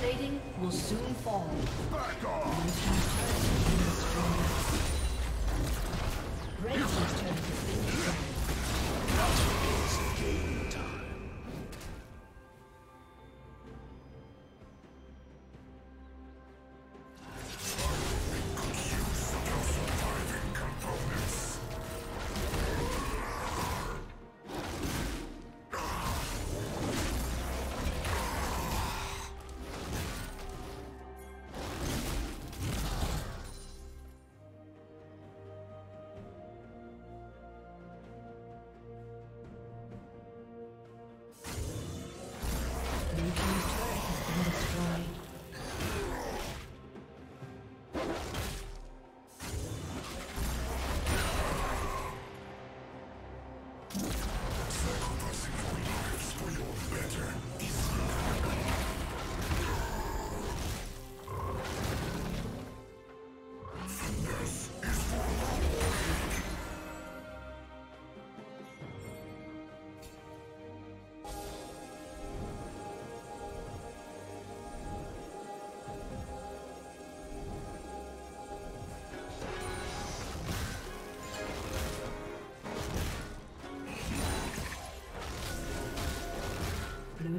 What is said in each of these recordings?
Plating will soon fall. Back off! Red Team's turret has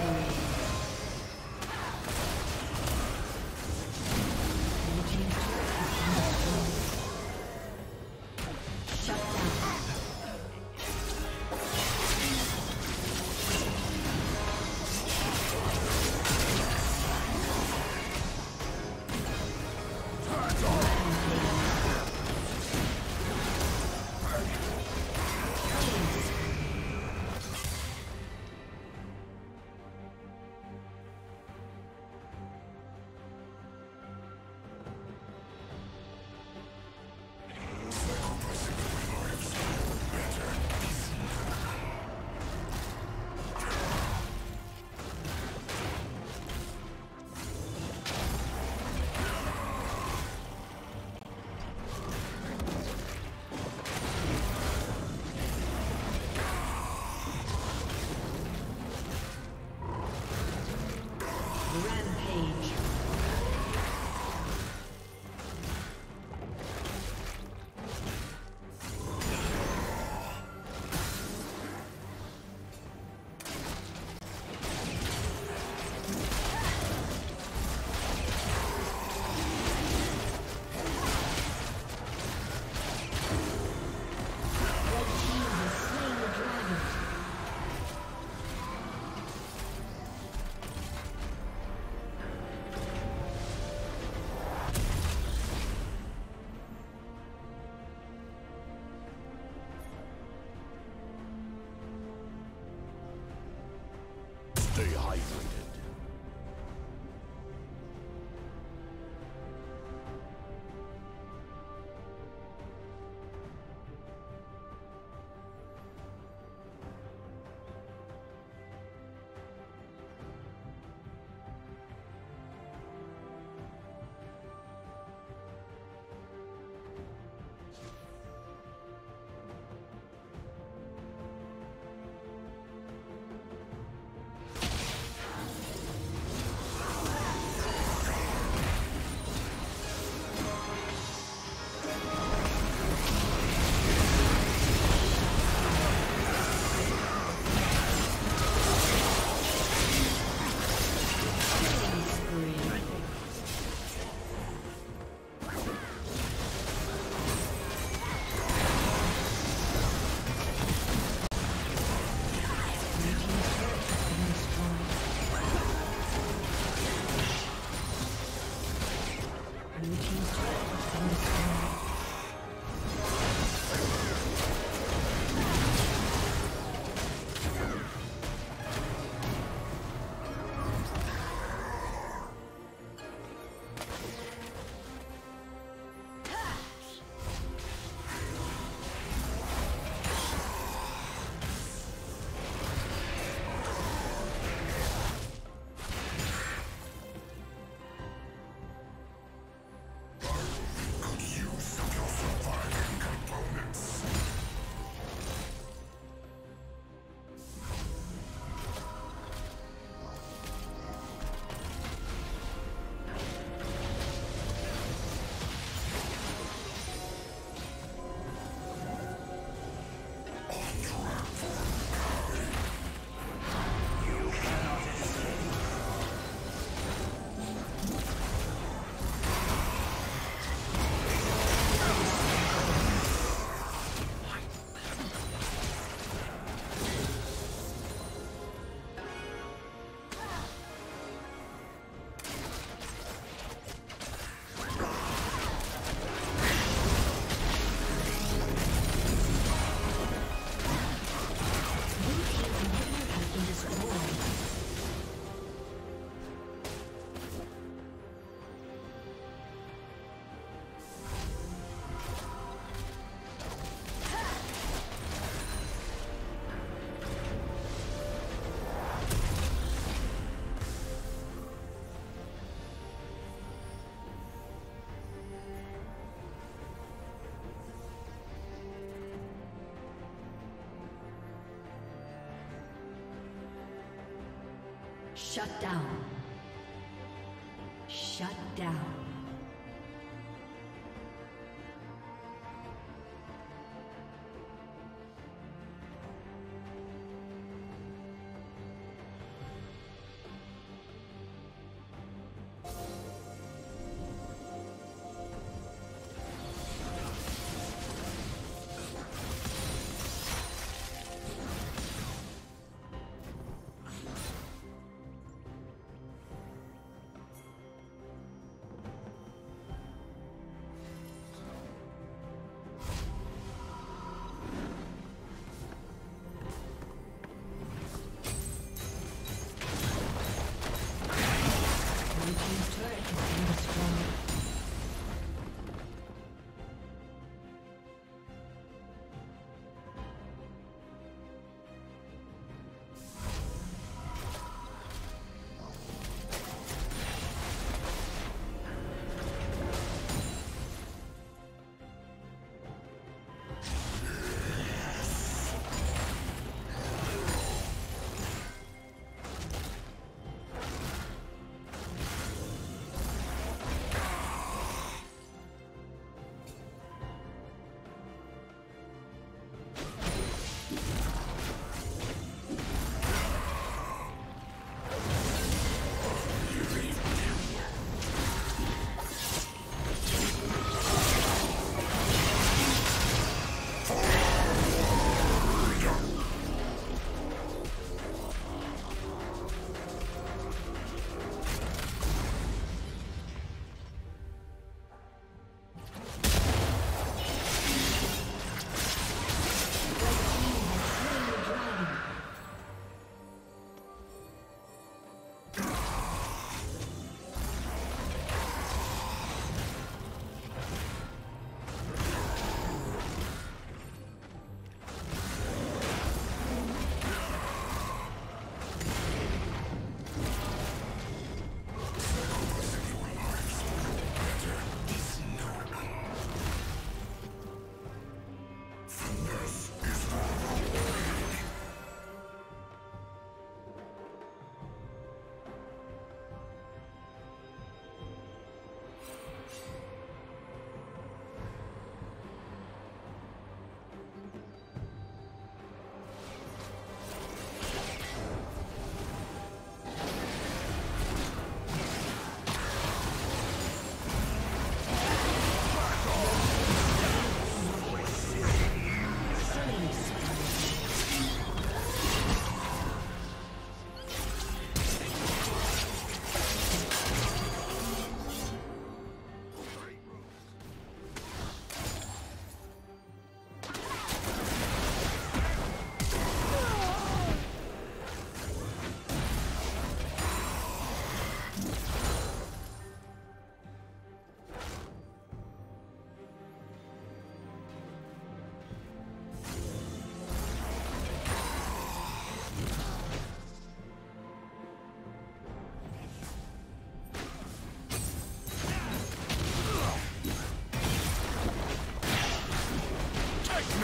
Amen. Shut down.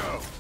go!